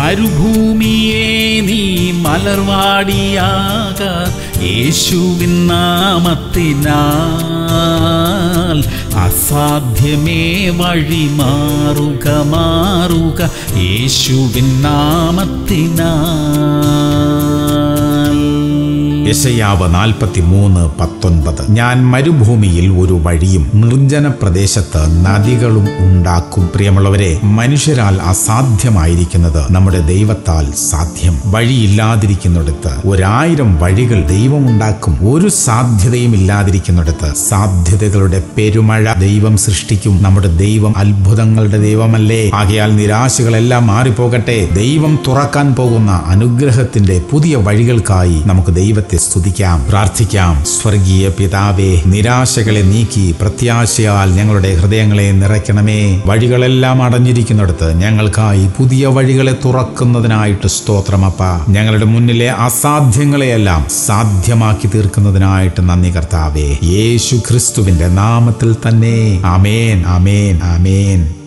മരുഭൂമിയെ നീ മലർവാടിയാക യേശുവിൻ നാമത്തിനാൽ. അസാധ്യമേ വഴി മാറുക മാറുക യേശുവിൻ നാമത്തിനാൽ. യശയാവ് നാൽപ്പത്തി മൂന്ന് പത്തൊൻപത്. ഞാൻ മരുഭൂമിയിൽ ഒരു വഴിയും നിർജന പ്രദേശത്ത് നദികളും ഉണ്ടാക്കും. പ്രിയമുള്ളവരെ മനുഷ്യരാൽ അസാധ്യമായിരിക്കുന്നത് നമ്മുടെ ദൈവത്താൽ സാധ്യം. വഴിയില്ലാതിരിക്കുന്നിടത്ത് ഒരായിരം വഴികൾ ദൈവം ഉണ്ടാക്കും ഒരു സാധ്യതയും ഇല്ലാതിരിക്കുന്നിടത്ത് സാധ്യതകളുടെ പെരുമഴ ദൈവം സൃഷ്ടിക്കും. നമ്മുടെ ദൈവം അത്ഭുതങ്ങളുടെ ദൈവമല്ലേ? ആകയാൽ നിരാശകളെല്ലാം മാറിപ്പോകട്ടെ. ദൈവം തുറക്കാൻ പോകുന്ന അനുഗ്രഹത്തിന്റെ പുതിയ വഴികൾക്കായി നമുക്ക് ദൈവത്തെ സ്തുതിക്കാം പ്രാർത്ഥിക്കാം. സ്വർഗീയ പിതാവേ നിരാശകളെ നീക്കി പ്രത്യാശയാൽ ഞങ്ങളുടെ ഹൃദയങ്ങളെ നിറയ്ക്കണമേ. വഴികളെല്ലാം അടഞ്ഞിരിക്കുന്നിടത്ത് ഞങ്ങൾക്കായി പുതിയ വഴികളെ തുറക്കുന്നതിനായിട്ട് സ്തോത്രമപ്പ ഞങ്ങളുടെ മുന്നിലെ അസാധ്യങ്ങളെയെല്ലാം സാധ്യമാക്കി തീർക്കുന്നതിനായിട്ട് നന്ദി കർത്താവേ. യേശു ക്രിസ്തുവിന്റെ നാമത്തിൽ തന്നെ. അമേൻ അമേൻ ആമേൻ.